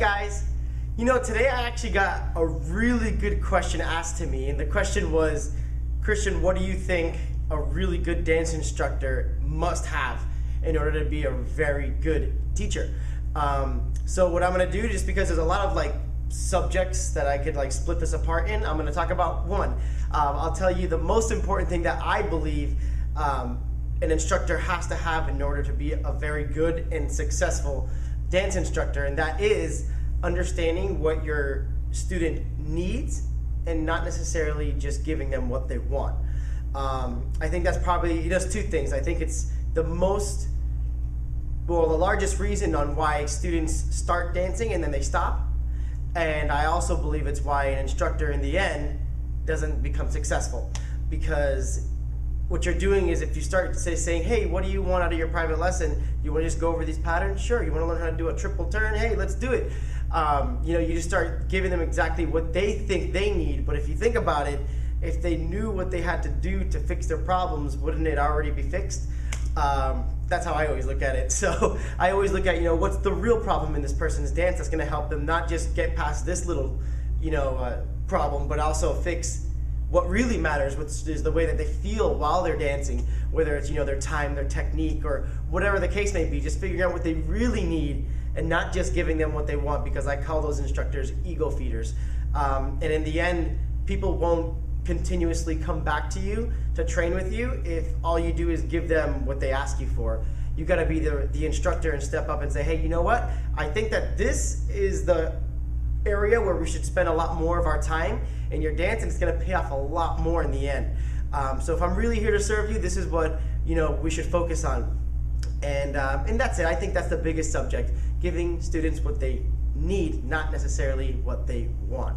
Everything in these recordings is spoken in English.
guys, you know, today I actually got a really good question asked to me, and the question was, Christian, what do you think a really good dance instructor must have in order to be a very good teacher? Um, so what I'm gonna do, just because there's a lot of like subjects that I could like split this apart in, I'm gonna talk about one. Um, I'll tell you the most important thing that I believe um, an instructor has to have in order to be a very good and successful dance instructor, and that is understanding what your student needs and not necessarily just giving them what they want. Um, I think that's probably it does two things. I think it's the most, well, the largest reason on why students start dancing and then they stop. And I also believe it's why an instructor in the end doesn't become successful because what you're doing is if you start say, saying, hey, what do you want out of your private lesson? You want to just go over these patterns? Sure. You want to learn how to do a triple turn? Hey, let's do it. Um, you know, you just start giving them exactly what they think they need. But if you think about it, if they knew what they had to do to fix their problems, wouldn't it already be fixed? Um, that's how I always look at it. So I always look at, you know, what's the real problem in this person's dance that's going to help them not just get past this little, you know, uh, problem, but also fix what really matters, is the way that they feel while they're dancing, whether it's you know their time, their technique, or whatever the case may be. Just figuring out what they really need and not just giving them what they want, because I call those instructors ego feeders. Um, and in the end, people won't continuously come back to you to train with you if all you do is give them what they ask you for. You got to be the the instructor and step up and say, hey, you know what? I think that this is the area where we should spend a lot more of our time in your dance, and it's going to pay off a lot more in the end. Um, so if I'm really here to serve you, this is what you know we should focus on, and um, and that's it. I think that's the biggest subject: giving students what they need, not necessarily what they want.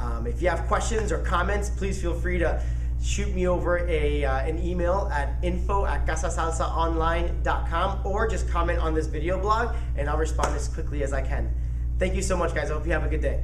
Um, if you have questions or comments, please feel free to shoot me over a, uh, an email at info at casasalsaonline.com or just comment on this video blog and I'll respond as quickly as I can. Thank you so much, guys. I hope you have a good day.